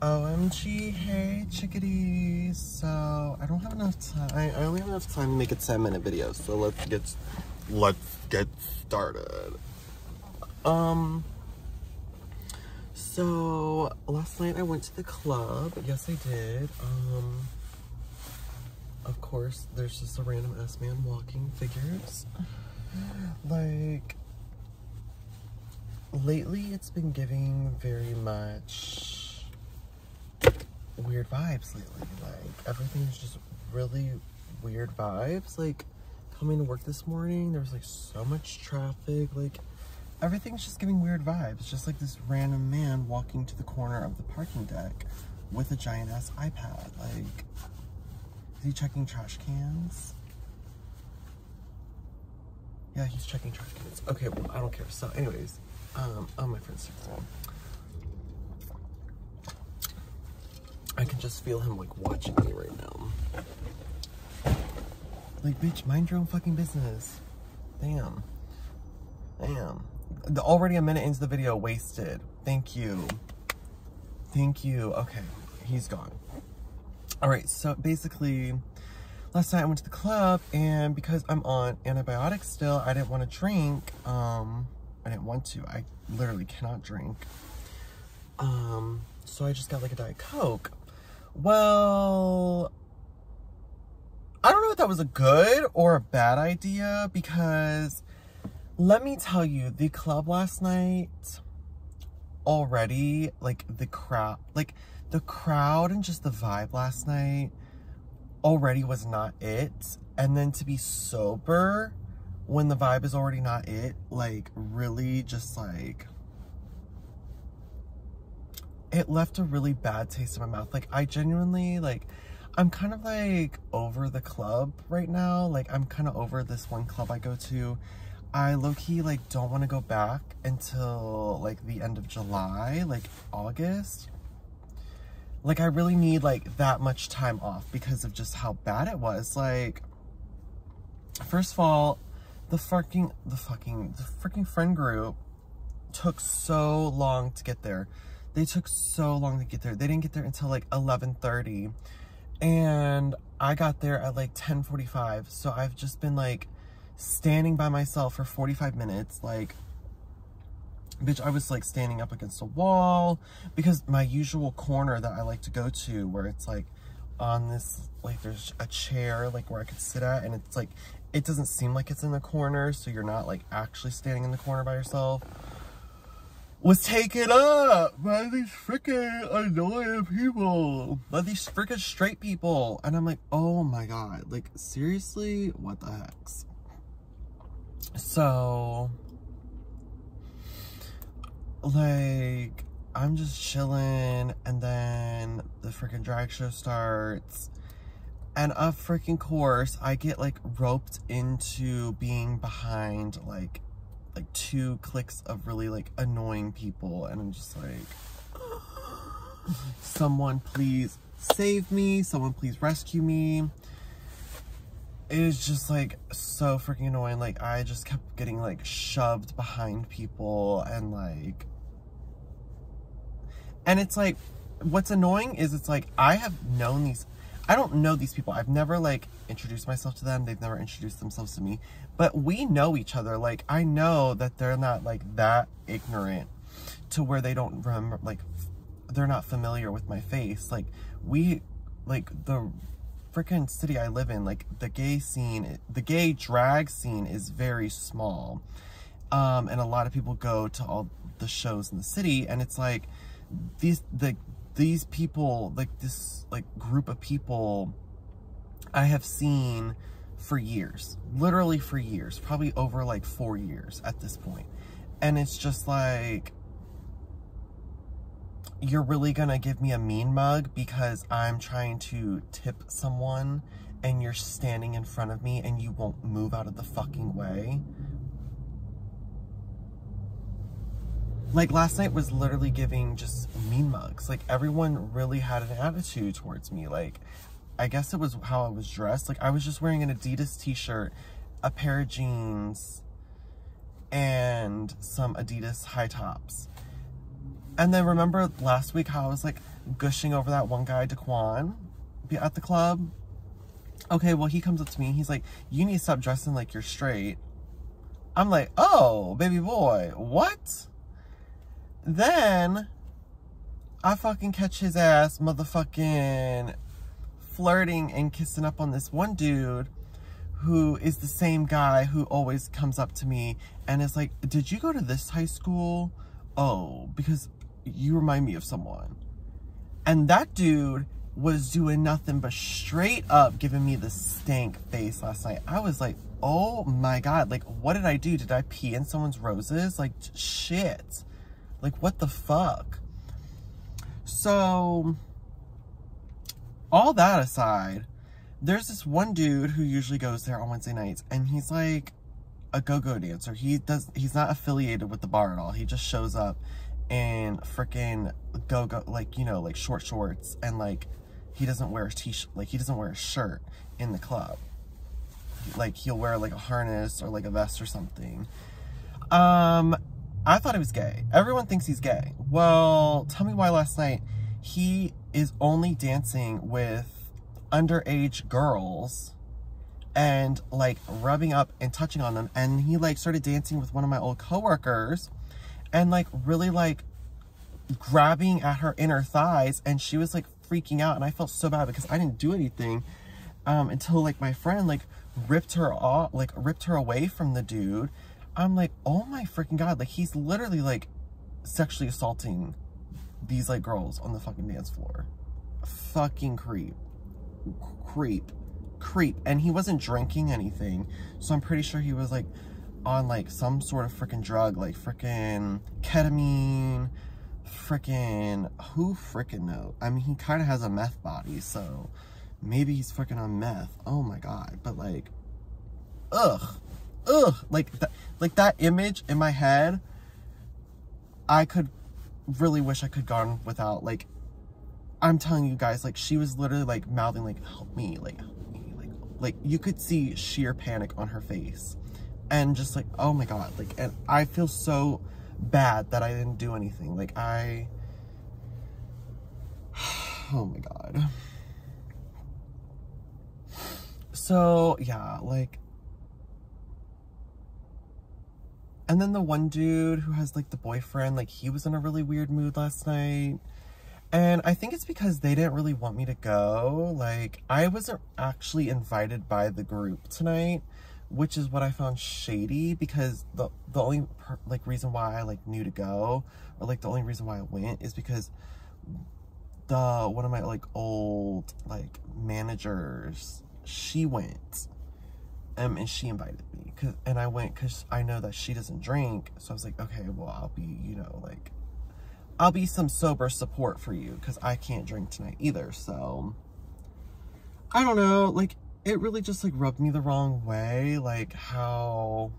OMG, hey chickadees. So I don't have enough time. I, only have enough time to make a 10 minute video. So let's get let's get started. Um. So last night I went to the club. Yes, I did. Um. Of course, there's just a random ass man walking figures. Like lately, it's been giving very much weird vibes lately. Like everything is just really weird vibes. Like coming to work this morning, there was like so much traffic. Like everything's just giving weird vibes. Just like this random man walking to the corner of the parking deck with a giant ass iPad. Like, is he checking trash cans? Yeah, he's checking trash cans. Okay, well, I don't care. So, anyways, um, oh, my friend's texting. I can just feel him like watching me right now. Like, bitch, mind your own fucking business. Damn. Damn. The, already a minute into the video wasted. Thank you. Thank you. Okay, he's gone. All right, so basically, last night I went to the club and because I'm on antibiotics still, I didn't want to drink. Um, I didn't want to. I literally cannot drink. Um, so I just got like a Diet Coke. Well, I don't know if that was a good or a bad idea because let me tell you, the club last night already, like the crowd, like the crowd and just the vibe last night already was not it. And then to be sober when the vibe is already not it, like really just like it left a really bad taste in my mouth. Like, I genuinely, like, I'm kind of like over the club right now. Like, I'm kind of over this one club I go to. I low-key, like, don't want to go back until, like, the end of July, like, August. Like, I really need, like, that much time off because of just how bad it was. Like, first of all, the fucking, the fucking, the freaking friend group took so long to get there. They took so long to get there. They didn't get there until like 11.30. And I got there at like 10.45. So I've just been like standing by myself for 45 minutes. Like, bitch, I was like standing up against a wall because my usual corner that I like to go to where it's like on this, like there's a chair like where I could sit at and it's like, it doesn't seem like it's in the corner. So you're not like actually standing in the corner by yourself was taken up by these freaking annoying people. By these freaking straight people. And I'm like, oh my god. Like, seriously? What the heck? So, like, I'm just chilling and then the freaking drag show starts. And of freaking course, I get like roped into being behind like like two clicks of really like annoying people and I'm just like someone please save me someone please rescue me. It was just like so freaking annoying. Like I just kept getting like shoved behind people and like and it's like what's annoying is it's like I have known these I don't know these people. I've never like introduced myself to them. They've never introduced themselves to me. But we know each other. Like I know that they're not like that ignorant to where they don't remember like they're not familiar with my face. Like we like the freaking city I live in, like the gay scene, the gay drag scene is very small. Um, and a lot of people go to all the shows in the city and it's like these the these people, like this like group of people I have seen for years, literally for years, probably over like four years at this point. And it's just like, you're really gonna give me a mean mug because I'm trying to tip someone and you're standing in front of me and you won't move out of the fucking way. like last night was literally giving just mean mugs. Like everyone really had an attitude towards me. Like I guess it was how I was dressed. Like I was just wearing an Adidas t-shirt, a pair of jeans, and some Adidas high tops. And then remember last week how I was like gushing over that one guy, Daquan, at the club? Okay, well, he comes up to me and he's like, You need to stop dressing like you're straight. I'm like, Oh, baby boy, what? Then I fucking catch his ass motherfucking flirting and kissing up on this one dude who is the same guy who always comes up to me and is like, Did you go to this high school? Oh, because you remind me of someone. And that dude was doing nothing but straight up giving me the stank face last night. I was like, oh my God, like, what did I do? Did I pee in someone's roses? Like, shit. Like, what the fuck? So, all that aside, there's this one dude who usually goes there on Wednesday nights, and he's like a go-go dancer. He does, he's not affiliated with the bar at all. He just shows up and freaking go-go, like, you know, like short shorts and like he doesn't wear a t-shirt, like he doesn't wear a shirt in the club. Like he'll wear like a harness or like a vest or something. Um, I thought he was gay. Everyone thinks he's gay. Well, tell me why last night he is only dancing with underage girls and like rubbing up and touching on them. And he like started dancing with one of my old coworkers and like really like grabbing at her inner thighs and she was like freaking out and I felt so bad because I didn't do anything um, until like my friend like ripped her off, like ripped her away from the dude. I'm like, oh my freaking God, like he's literally like sexually assaulting these like girls on the fucking dance floor. Fucking creep. Creep. Creep. And he wasn't drinking anything. So I'm pretty sure he was like on like some sort of freaking drug, like freaking ketamine, freaking, who freaking know? I mean, he kind of has a meth body, so maybe he's freaking on meth. Oh my God. But like, ugh, ugh, like that, like that image in my head, I could really wish I could gone without like, I'm telling you guys, like she was literally like mouthing like, help me, like, help me, like, like you could see sheer panic on her face and just like, oh my God, like, and I feel so, bad that I didn't do anything. Like, I... Oh my god. So, yeah, like... And then the one dude who has, like, the boyfriend, like, he was in a really weird mood last night. And I think it's because they didn't really want me to go. Like, I wasn't actually invited by the group tonight which is what I found shady because the the only like reason why I like knew to go or like the only reason why I went is because the one of my like old like managers she went um and she invited me cause and I went because I know that she doesn't drink so I was like okay well I'll be you know like I'll be some sober support for you because I can't drink tonight either so I don't know like it really just like rubbed me the wrong way. Like how,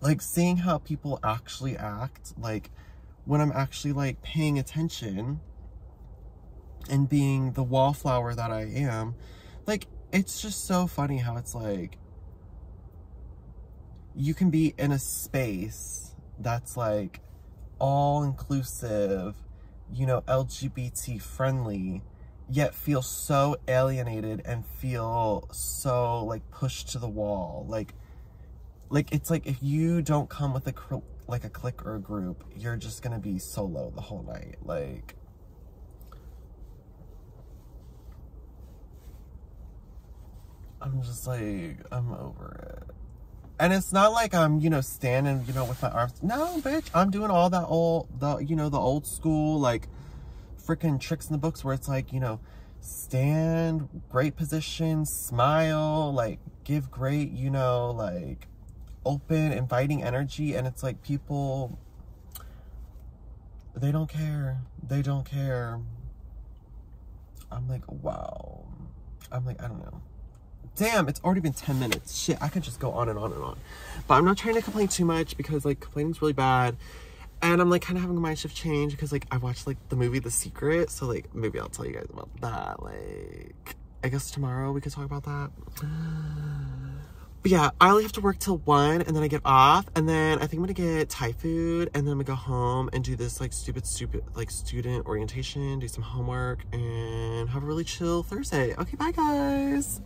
like seeing how people actually act, like when I'm actually like paying attention and being the wallflower that I am, like it's just so funny how it's like you can be in a space that's like all inclusive, you know, LGBT friendly, yet feel so alienated and feel so like pushed to the wall. Like like it's like if you don't come with a like a clique or a group you're just gonna be solo the whole night. Like I'm just like I'm over it and it's not like I'm you know standing you know with my arms no bitch I'm doing all that old the you know the old school like freaking tricks in the books where it's like, you know, stand, great position, smile, like give great, you know, like open, inviting energy. And it's like people, they don't care. They don't care. I'm like, wow. I'm like, I don't know. Damn, it's already been 10 minutes. Shit, I could just go on and on and on. But I'm not trying to complain too much because like complaining's really bad and I'm like kind of having mind shift change because like I watched like the movie The Secret so like maybe I'll tell you guys about that like I guess tomorrow we could talk about that But yeah, I only have to work till one and then I get off and then I think I'm gonna get Thai food and then I'm gonna go home and do this like stupid, stupid like student orientation, do some homework and have a really chill Thursday. Okay, bye guys.